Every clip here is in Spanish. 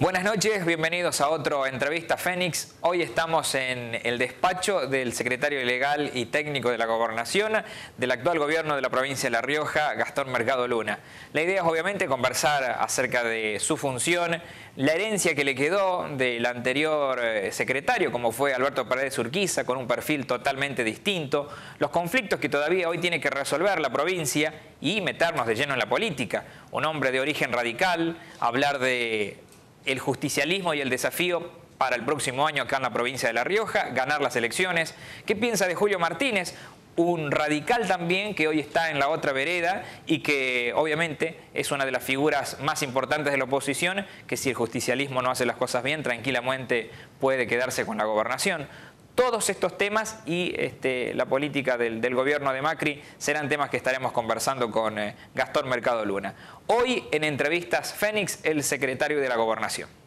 Buenas noches, bienvenidos a otro Entrevista Fénix. Hoy estamos en el despacho del secretario legal y técnico de la Gobernación del actual gobierno de la provincia de La Rioja, Gastón Mercado Luna. La idea es obviamente conversar acerca de su función, la herencia que le quedó del anterior eh, secretario, como fue Alberto Paredes Urquiza, con un perfil totalmente distinto, los conflictos que todavía hoy tiene que resolver la provincia y meternos de lleno en la política. Un hombre de origen radical, hablar de el justicialismo y el desafío para el próximo año acá en la provincia de La Rioja, ganar las elecciones. ¿Qué piensa de Julio Martínez? Un radical también que hoy está en la otra vereda y que obviamente es una de las figuras más importantes de la oposición, que si el justicialismo no hace las cosas bien, tranquilamente puede quedarse con la gobernación. Todos estos temas y este, la política del, gobierno de Macri serán temas que estaremos conversando con eh, Gastón Mercado Luna. Hoy en entrevistas Fénix, el secretario de la Gobernación.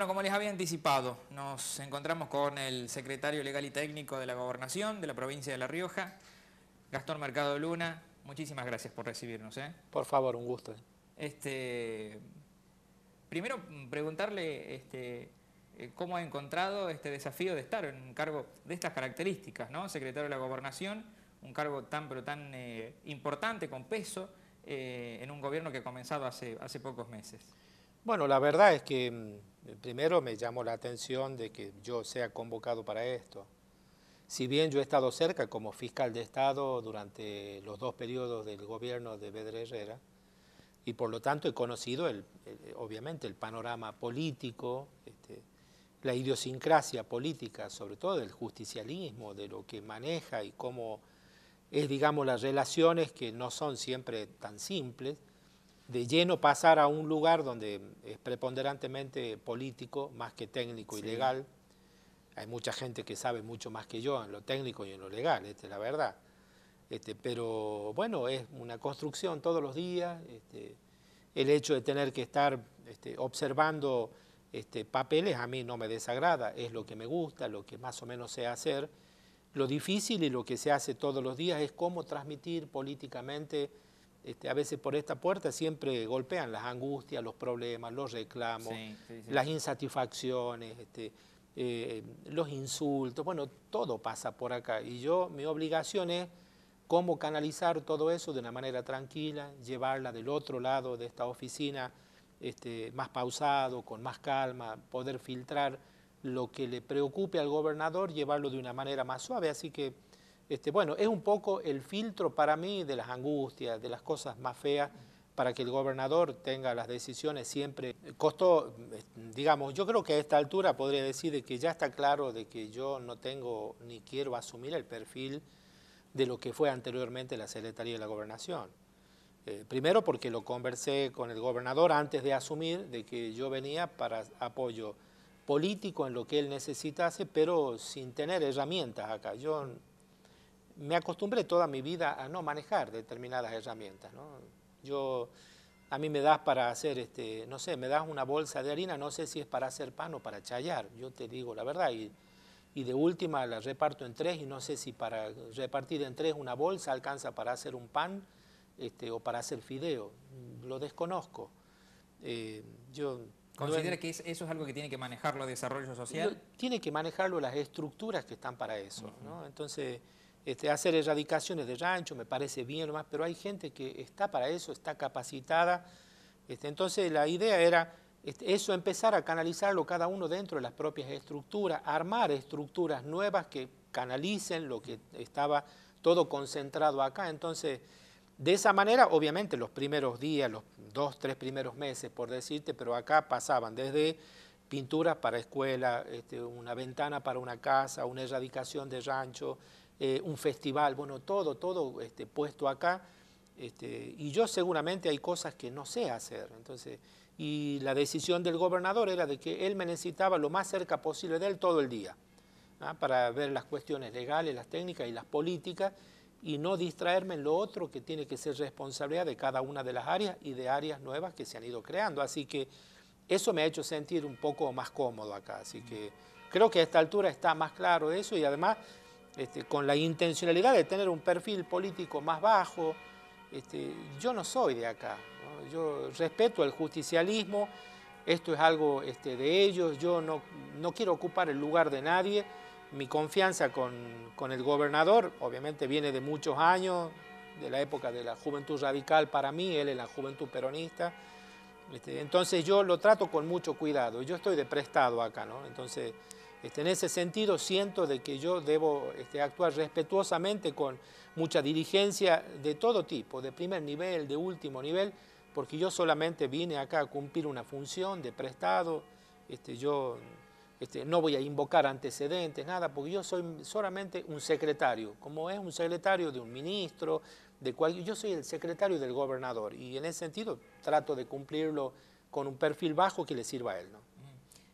Bueno, como les había anticipado, nos encontramos con el secretario legal y técnico de la Gobernación de la provincia de La Rioja, Gastón Mercado Luna, muchísimas gracias por recibirnos. ¿eh? Por favor, un gusto. Este, primero, preguntarle este, eh, cómo ha encontrado este desafío de estar en un cargo de estas características, ¿no? Secretario de la Gobernación, un cargo tan pero tan eh, importante, con peso, en un gobierno que ha comenzado hace, hace pocos meses. Bueno, la verdad es que mm, primero me llamó la atención de que yo sea convocado para esto. Si bien yo he estado cerca como fiscal de Estado durante los dos periodos del gobierno de Bedre Herrera, y por lo tanto he conocido, el, obviamente, el panorama político, este, la idiosincrasia política, sobre todo del justicialismo, de lo que maneja y cómo es, digamos, las relaciones que no son siempre tan simples, de lleno pasar a un lugar donde es preponderantemente político, más que técnico y legal, hay mucha gente que sabe mucho más que yo en lo técnico y en lo legal, esta es la verdad. Este, pero bueno, es una construcción todos los días. Este, el hecho de tener que estar este, observando este, papeles a mí no me desagrada, es lo que me gusta, lo que más o menos sé hacer. Lo difícil y lo que se hace todos los días es cómo transmitir políticamente, este, a veces por esta puerta siempre golpean las angustias, los problemas, los reclamos, las insatisfacciones. Este, eh, los insultos, bueno, todo pasa por acá. Y yo, mi obligación es cómo canalizar todo eso de una manera tranquila, llevarla del otro lado de esta oficina este, más pausado, con más calma, poder filtrar lo que le preocupe al gobernador, llevarlo de una manera más suave. Así que, este, bueno, es un poco el filtro para mí de las angustias, de las cosas más feas para que el gobernador tenga las decisiones siempre. Costó, digamos, yo creo que a esta altura podría decir que ya está claro de que yo no tengo ni quiero asumir el perfil de lo que fue anteriormente la Secretaría de la Gobernación. Eh, primero porque lo conversé con el gobernador antes de asumir de que yo venía para apoyo político en lo que él necesitase, pero sin tener herramientas acá. Yo me acostumbré toda mi vida a no manejar determinadas herramientas. ¿no? Yo, a mí me das para hacer, este, no sé, me das una bolsa de harina, no sé si es para hacer pan o para chayar, yo te digo la verdad, y, de última la reparto en tres y no sé si para repartir en tres una bolsa alcanza para hacer un pan este, o para hacer fideo, lo desconozco. Eh, yo ¿Considera que eso es algo que tiene que manejarlo el desarrollo social? tiene que manejarlo las estructuras que están para eso, ¿no? Entonces este, hacer erradicaciones de rancho, me parece bien o más, pero hay gente que está para eso, está capacitada. Este, entonces la idea era este, eso, empezar a canalizarlo cada uno dentro de las propias estructuras, armar estructuras nuevas que canalicen lo que estaba todo concentrado acá. Entonces, de esa manera, obviamente, los primeros días, los dos, tres primeros meses, por decirte, pero acá pasaban desde pinturas para escuela, una ventana para una casa, una erradicación de rancho, eh, un festival, bueno, todo, todo este, puesto acá. Este, y yo seguramente hay cosas que no sé hacer. Entonces, y la decisión del gobernador era de que él me necesitaba lo más cerca posible de él todo el día, ¿ah? para ver las cuestiones legales, las técnicas y las políticas. y no distraerme en lo otro que tiene que ser responsabilidad de cada una de las áreas y de áreas nuevas que se han ido creando. Así que eso me ha hecho sentir un poco más cómodo acá. Así que creo que a esta altura está más claro eso y además este, con la intencionalidad de tener un perfil político más bajo. Este, yo no soy de acá, yo respeto el justicialismo, esto es algo este, de ellos, yo no, no quiero ocupar el lugar de nadie mi confianza con, el gobernador, obviamente viene de muchos años, de la época de la juventud radical para mí, él en la juventud peronista. Este, entonces yo lo trato con mucho cuidado, yo estoy de prestado acá, ¿no? Entonces, este, en ese sentido siento de que yo debo este, actuar respetuosamente con mucha dirigencia de todo tipo, de primer nivel, de último nivel, porque yo solamente vine acá a cumplir una función de prestado, este, yo no voy a invocar antecedentes, nada, porque yo soy solamente un secretario, como es un secretario de un ministro, de cual, yo soy el secretario del gobernador y en ese sentido trato de cumplirlo con un perfil bajo que le sirva a él.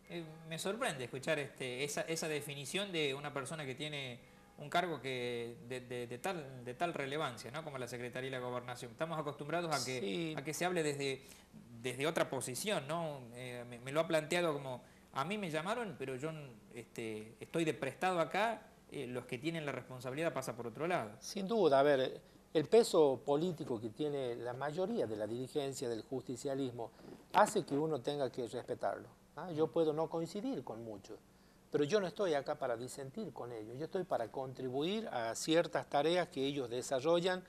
Eh, me sorprende escuchar este, esa, definición de una persona que tiene un cargo que de, tal, de tal relevancia, ¿no? como la Secretaría de la Gobernación. Estamos acostumbrados a que, a que se hable desde, desde otra posición, ¿no? Eh, me, lo ha planteado como a mí me llamaron, pero yo este, estoy de prestado acá, eh, los que tienen la responsabilidad pasa por otro lado. Sin duda, a ver, el peso político que tiene la mayoría de la dirigencia del justicialismo hace que uno tenga que respetarlo. ¿Ah? Yo puedo no coincidir con muchos, pero yo no estoy acá para disentir con ellos, yo estoy para contribuir a ciertas tareas que ellos desarrollan,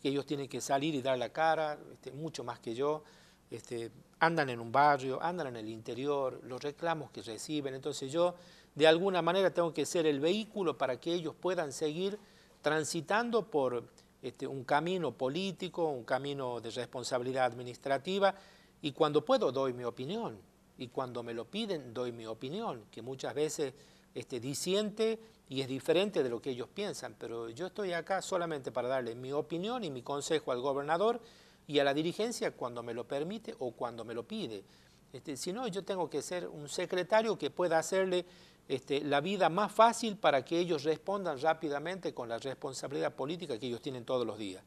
que ellos tienen que salir y dar la cara, este, mucho más que yo. Este, andan en un barrio, andan en el interior, los reclamos que reciben. Entonces yo de alguna manera tengo que ser el vehículo para que ellos puedan seguir transitando por este, un camino político, un camino de responsabilidad administrativa y cuando puedo doy mi opinión y cuando me lo piden doy mi opinión, que muchas veces este, disiente y es diferente de lo que ellos piensan, pero yo estoy acá solamente para darle mi opinión y mi consejo al gobernador y a la dirigencia cuando me lo permite o cuando me lo pide. Este, si no, yo tengo que ser un secretario que pueda hacerle este, la vida más fácil para que ellos respondan rápidamente con la responsabilidad política que ellos tienen todos los días.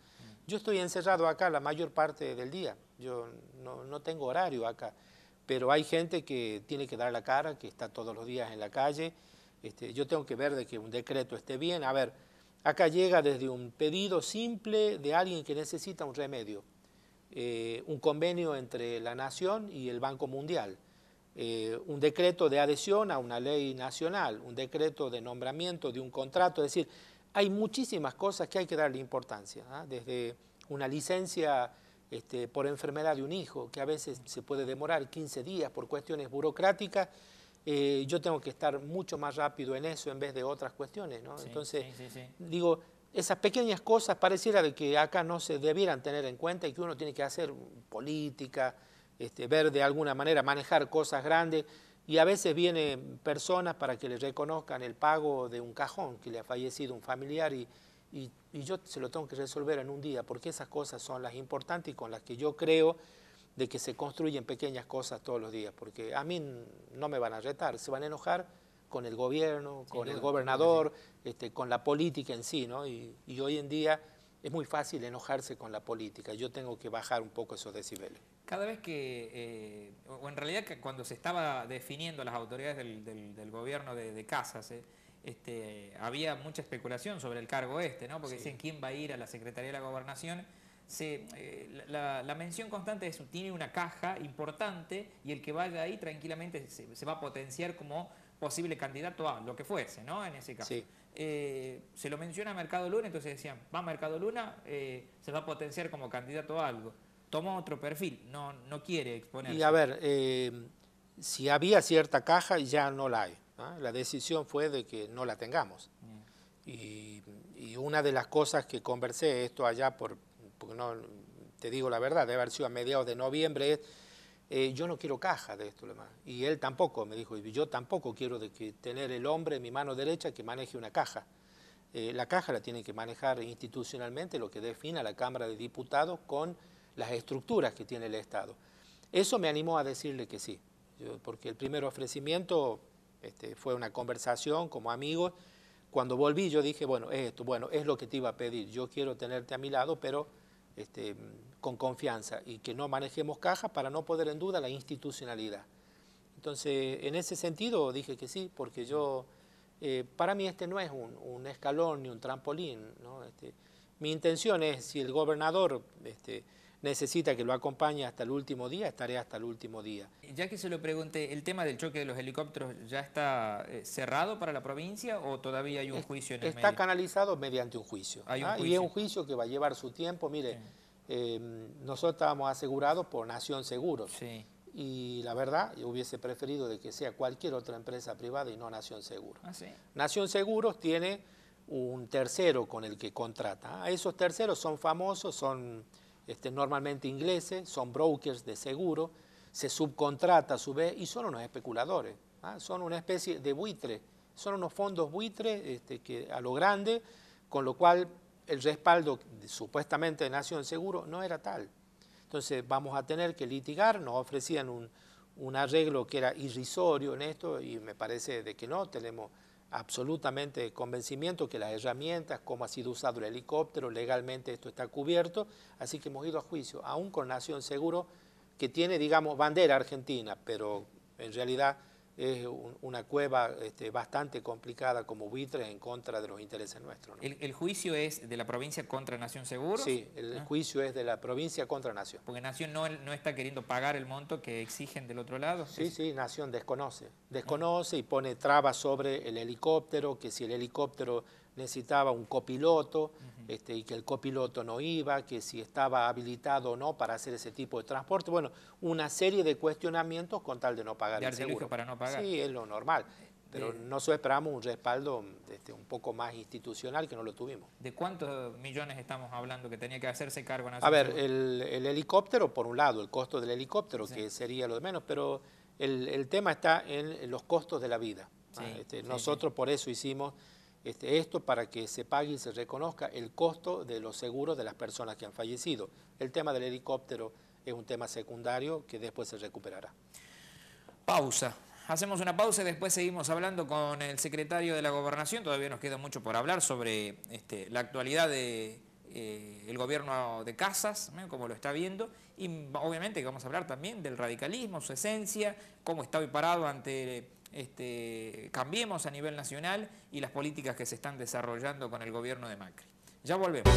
Yo estoy encerrado acá la mayor parte del día, yo no, tengo horario acá, pero hay gente que tiene que dar la cara, que está todos los días en la calle. Este, yo tengo que ver de que un decreto esté bien. A ver, acá llega desde un pedido simple de alguien que necesita un remedio eh, un convenio entre la Nación y el Banco Mundial, eh, un decreto de adhesión a una ley nacional, un decreto de nombramiento de un contrato, es decir, hay muchísimas cosas que hay que darle importancia, ¿ah? desde una licencia este, por enfermedad de un hijo, que a veces se puede demorar 15 días por cuestiones burocráticas, eh, yo tengo que estar mucho más rápido en eso en vez de otras cuestiones, ¿no? Entonces, digo, esas pequeñas cosas pareciera de que acá no se debieran tener en cuenta y que uno tiene que hacer política, este, ver de alguna manera, manejar cosas grandes y a veces vienen personas para que le reconozcan el pago de un cajón que le ha fallecido un familiar y, y, yo se lo tengo que resolver en un día porque esas cosas son las importantes y con las que yo creo de que se construyen pequeñas cosas todos los días porque a mí no me van a retar, se van a enojar con el gobierno, con el gobernador, este, con la política en sí, ¿no? Y, hoy en día es muy fácil enojarse con la política. Yo tengo que bajar un poco esos decibeles. Cada vez que, eh, o en realidad que cuando se estaba definiendo las autoridades del, gobierno de, Casas, eh, este, había mucha especulación sobre el cargo este, ¿no? Porque decían quién va a ir a la Secretaría de la Gobernación. Se, eh, la, mención constante es tiene una caja importante y el que vaya ahí tranquilamente se va a potenciar como posible candidato a lo que fuese, ¿no? En ese caso. Eh, se lo menciona a Mercado Luna, entonces decían, va Mercado Luna, eh, se va a potenciar como candidato a algo. Toma otro perfil, no, no quiere exponerse. Y a ver, si había cierta caja, ya no la hay. La decisión fue de que no la tengamos. Mm. Y, y, una de las cosas que conversé, esto allá por, porque no, te digo la verdad, debe haber sido a mediados de noviembre, es eh, yo no quiero caja de esto, y él tampoco, me dijo, y yo tampoco quiero de que tener el hombre en mi mano derecha que maneje una caja. Eh, la caja la tiene que manejar institucionalmente lo que define la Cámara de Diputados con las estructuras que tiene el Estado. Eso me animó a decirle que sí, porque el primer ofrecimiento este, fue una conversación como amigos, cuando volví yo dije, bueno, es esto, bueno, es lo que te iba a pedir, yo quiero tenerte a mi lado, pero este, con confianza y que no manejemos cajas para no poner en duda la institucionalidad. Entonces, en ese sentido dije que sí, porque yo, eh, para mí este no es un, escalón ni un trampolín. Este, mi intención es, si el gobernador necesita que lo acompañe hasta el último día, estaré hasta el último día. Ya que se lo pregunté, ¿el tema del choque de los helicópteros ya está eh, cerrado para la provincia o todavía hay un juicio en el Está canalizado mediante un juicio, ¿ah? Y es un juicio que va a llevar su tiempo. Mire, em, nosotros estábamos asegurados por Nación Seguros. Sí y la verdad yo hubiese preferido de que sea cualquier otra empresa privada y no Nación Seguros. ¿Ah, Nación Seguros tiene un tercero con el que contrata. ¿ah? Esos terceros son famosos, son este, normalmente ingleses, son brokers de seguro, se subcontrata a su vez y son unos especuladores, ¿ah? son una especie de buitre, son unos fondos buitre este, que, a lo grande, con lo cual el respaldo supuestamente de Nación Seguro no era tal. Entonces vamos a tener que litigar, nos ofrecían un, arreglo que era irrisorio en esto y me parece de que no, tenemos absolutamente convencimiento que las herramientas, cómo ha sido usado el helicóptero, legalmente esto está cubierto, así que hemos ido a juicio, aún con Nación Seguro, que tiene, digamos, bandera argentina, pero en realidad es una cueva este, bastante complicada como buitre en contra de los intereses nuestros. ¿El, juicio es de la provincia contra Nación Seguro? Sí, el ah. juicio es de la provincia contra Nación. Porque Nación no, no está queriendo pagar el monto que exigen del otro lado. Sí, sí, Nación desconoce. Desconoce y pone trabas sobre el helicóptero, que si el helicóptero necesitaba un copiloto este, y que el copiloto no iba, que si estaba habilitado o no para hacer ese tipo de transporte. Bueno, una serie de cuestionamientos con tal de no pagar el seguro. para no pagar. Sí, es lo normal. Pero nosotros esperamos un respaldo este, un poco más institucional que no lo tuvimos. ¿De cuántos millones estamos hablando que tenía que hacerse cargo? A ver, el, helicóptero, por un lado, el costo del helicóptero, que sería lo de menos, pero el, tema está en los costos de la vida. Este, nosotros por eso hicimos este, esto para que se pague y se reconozca el costo de los seguros de las personas que han fallecido. El tema del helicóptero es un tema secundario que después se recuperará. Pausa. Hacemos una pausa y después seguimos hablando con el secretario de la Gobernación. Todavía nos queda mucho por hablar sobre este, la actualidad del de, eh, gobierno de Casas, como lo está viendo, y obviamente vamos a hablar también del radicalismo, su esencia, cómo está hoy parado ante este, cambiemos a nivel nacional y las políticas que se están desarrollando con el gobierno de Macri. Ya volvemos.